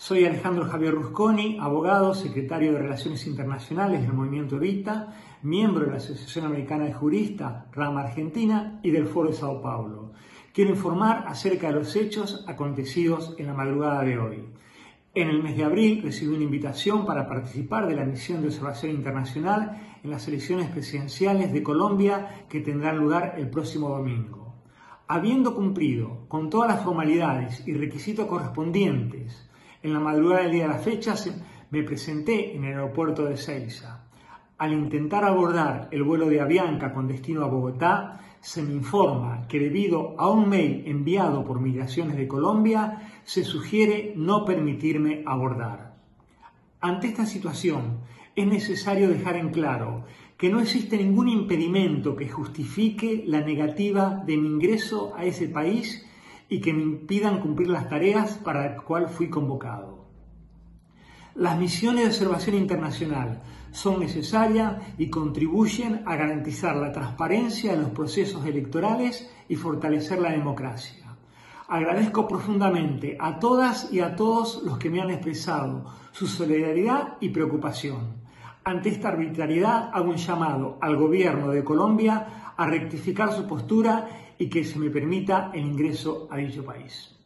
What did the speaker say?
Soy Alejandro Javier Rusconi, abogado, secretario de Relaciones Internacionales del Movimiento Evita, miembro de la Asociación Americana de Juristas, Rama Argentina y del Foro de Sao Paulo. Quiero informar acerca de los hechos acontecidos en la madrugada de hoy. En el mes de abril recibí una invitación para participar de la misión de observación internacional en las elecciones presidenciales de Colombia que tendrán lugar el próximo domingo. Habiendo cumplido con todas las formalidades y requisitos correspondientes en la madrugada del día de la fecha me presenté en el aeropuerto de Ceiza. Al intentar abordar el vuelo de Avianca con destino a Bogotá, se me informa que debido a un mail enviado por Migraciones de Colombia, se sugiere no permitirme abordar. Ante esta situación, es necesario dejar en claro que no existe ningún impedimento que justifique la negativa de mi ingreso a ese país y que me impidan cumplir las tareas para las cuales fui convocado. Las misiones de observación internacional son necesarias y contribuyen a garantizar la transparencia de los procesos electorales y fortalecer la democracia. Agradezco profundamente a todas y a todos los que me han expresado su solidaridad y preocupación. Ante esta arbitrariedad hago un llamado al gobierno de Colombia a rectificar su postura y que se me permita el ingreso a dicho país.